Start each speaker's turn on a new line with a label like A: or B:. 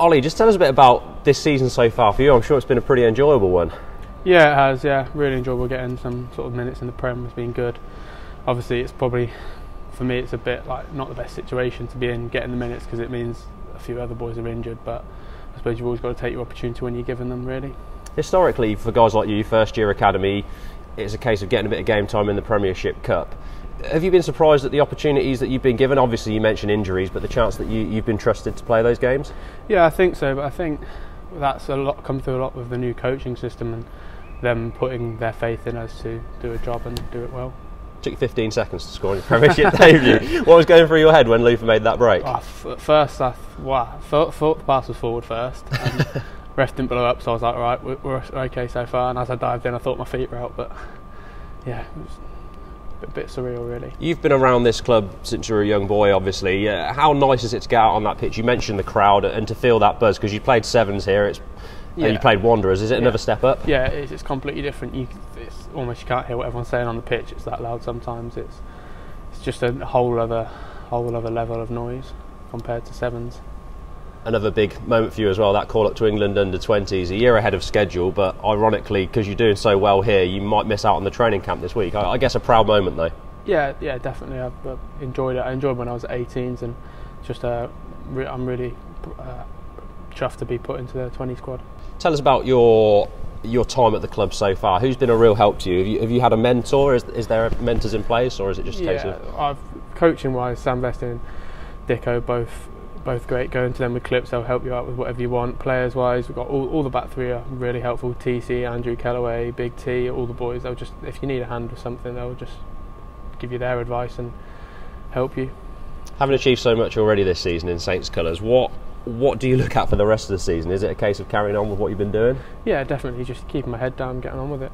A: Ollie, just tell us a bit about this season so far for you. I'm sure it's been a pretty enjoyable one.
B: Yeah, it has. Yeah, really enjoyable getting some sort of minutes in the Prem has been good. Obviously, it's probably for me it's a bit like not the best situation to be in getting the minutes because it means a few other boys are injured. But I suppose you've always got to take your opportunity when you're given them. Really.
A: Historically, for guys like you, first year academy, it's a case of getting a bit of game time in the Premiership Cup. Have you been surprised at the opportunities that you've been given? Obviously, you mentioned injuries, but the chance that you, you've been trusted to play those games.
B: Yeah, I think so. But I think that's a lot come through a lot with the new coaching system and them putting their faith in us to do a job and do it well.
A: took you 15 seconds to score in your Premiership debut. What was going through your head when Luther made that break?
B: Oh, at first, I th- wow, thought, thought the pass was forward first. And ref didn't blow up, so I was like, right, we're, we're okay so far. And as I dived in, I thought my feet were out, but yeah, it was a bit, surreal, really.
A: You've been around this club since you were a young boy, obviously. Uh, how nice is it to get out on that pitch? You mentioned the crowd and to feel that buzz because you played sevens here. It's and you played Wanderers. Is it another step up?
B: Yeah, it's, it's completely different. You, it's almost you can't hear what everyone's saying on the pitch. It's that loud sometimes. It's it's just a whole other whole other level of noise compared to sevens.
A: Another big moment for you as well. That call up to England under 20s, a year ahead of schedule, but ironically, because you're doing so well here, you might miss out on the training camp this week. I, I guess a proud moment though.
B: Yeah, yeah, definitely. I've uh, enjoyed it. I enjoyed when I was 18s, and just uh, re- I'm really uh, chuffed to be put into the 20 squad.
A: Tell us about your your time at the club so far. Who's been a real help to you? Have you, have you had a mentor? Is, is there mentors in place, or is it just a case
B: yeah,
A: of
B: I've coaching wise, Sam Vesty and Dicko both both great. Going to them with clips, they'll help you out with whatever you want. Players wise, we've got all, all the back three are really helpful. TC, Andrew Kellaway, Big T, all the boys. They'll just if you need a hand with something, they'll just give you their advice and help you.
A: having achieved so much already this season in Saints colours? What what do you look at for the rest of the season? Is it a case of carrying on with what you've been doing?
B: Yeah, definitely. Just keeping my head down, getting on with it.